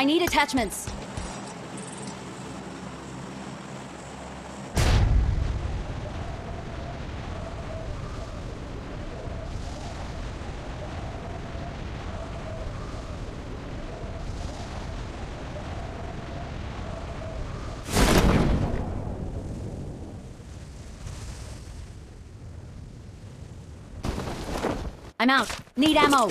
I need attachments. I'm out. Need ammo.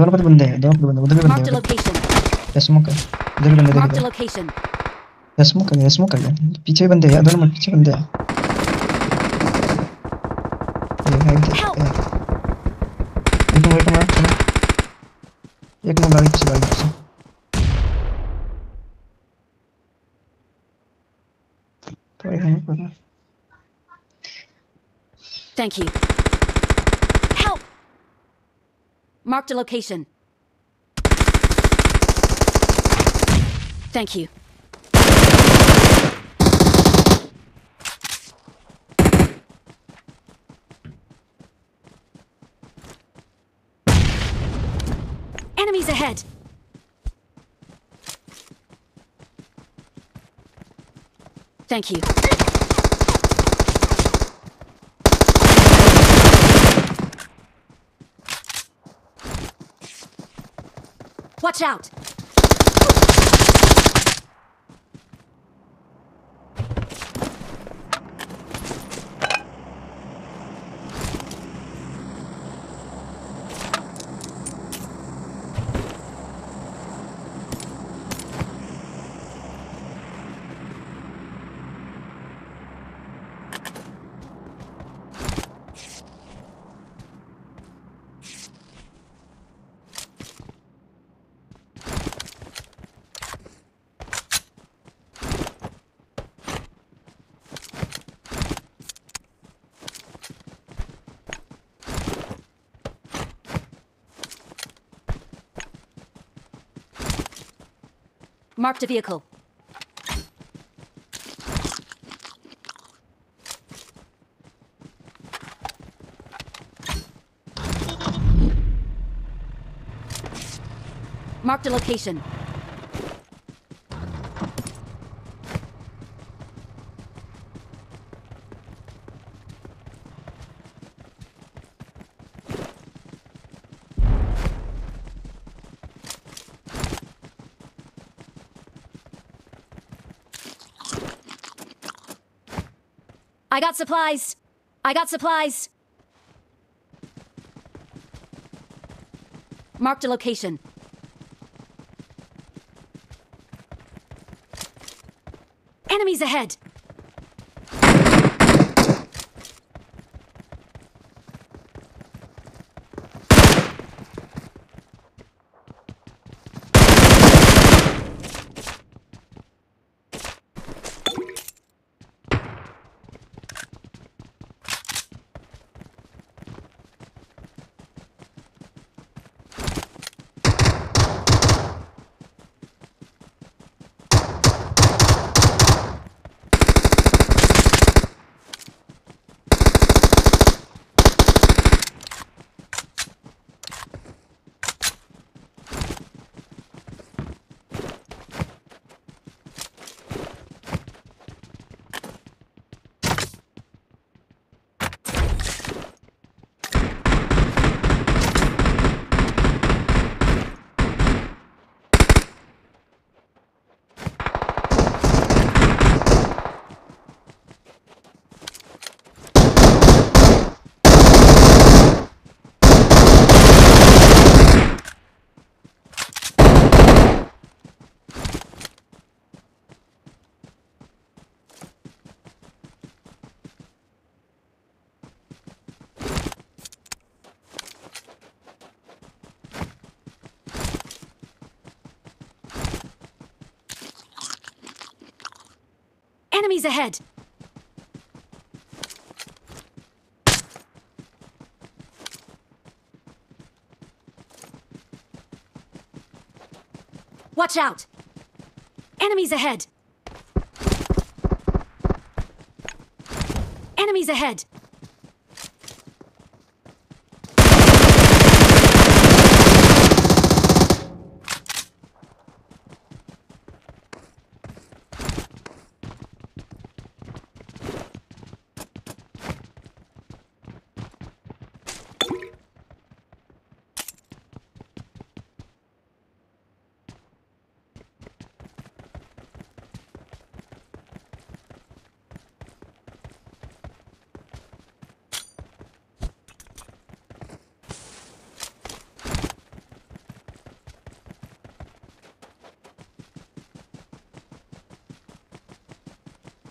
दोनों पर बंदे हैं दोनों पर बंदे उधर भी बंदे हैं स्मोक है इधर भी बंदे देखो स्मोक है स्मोक है। पीछे भी बंदे हैं दोनों में पीछे बंदे हैं! एक नंबर का मार चलो एक नंबर गाड़ी पीछे गाड़ी पीछे। तो Thank you. Marked a location. Thank you. Enemies ahead! Thank you. Watch out! Marked a vehicle. Marked a location. I got supplies. I got supplies. Marked a location. Enemies ahead. Enemies ahead. Watch out! Enemies ahead! Enemies ahead!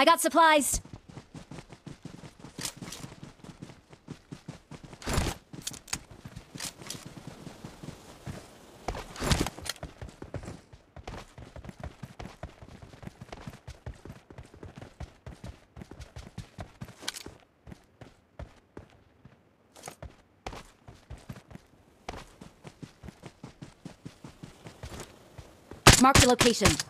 I got supplies! Mark the location.